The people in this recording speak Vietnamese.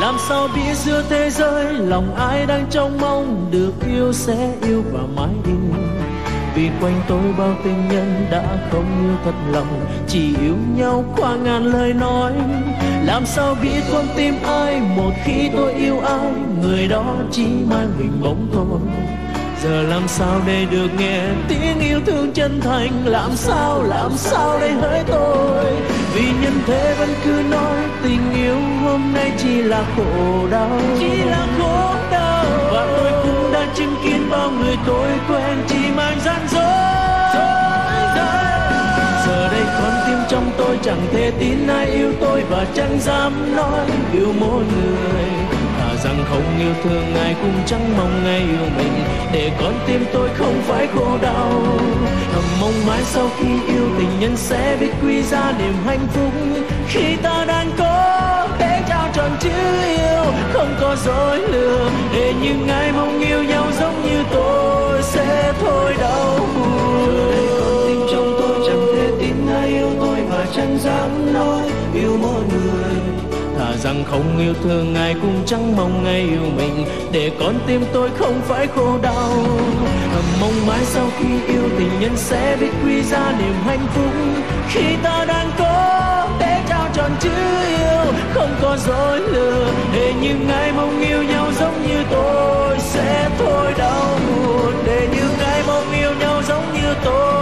làm sao biết giữa thế giới, lòng ai đang trông mong được yêu sẽ yêu và mãi yêu vì quanh tôi bao tình nhân đã không yêu thật lòng, chỉ yêu nhau qua ngàn lời nói. Làm sao biết con tim ai, một khi tôi yêu ai, người đó chỉ mang mình bóng tôi. Giờ làm sao để được nghe tiếng yêu thương chân thành? Làm sao làm sao để hỡi tôi? Vì nhân thế vẫn cứ nói tình hôm nay chỉ là khổ đau. Chỉ là khổ đau. Và tôi cũng đã chứng kiến bao người tôi quen chỉ mang gian dối. Giờ đây con tim trong tôi chẳng thể tin ai yêu tôi và chẳng dám nói yêu mỗi người. Rằng không yêu thương ai cũng chẳng mong ai yêu mình để con tim tôi không phải khổ đau. Thầm mong mãi sau khi yêu tình nhân sẽ biết quy ra niềm hạnh phúc. Khi ta đang có chữ yêu không có dối lừa. Để những ai mong yêu nhau giống như tôi sẽ thôi đau buồn. Tim trong tôi chẳng thể tin ai yêu tôi và chẳng dám nói yêu mỗi người. Thà rằng không yêu thương ai cũng chẳng mong ai yêu mình. Để con tim tôi không phải khổ đau. Thầm mong mãi sau khi yêu tình nhân sẽ biết quy ra niềm hạnh phúc. Khi ta đang có để trao tròn chữ có dối lừa. Để những ai mong yêu nhau giống như tôi sẽ thôi đau buồn. Để những ai mong yêu nhau giống như tôi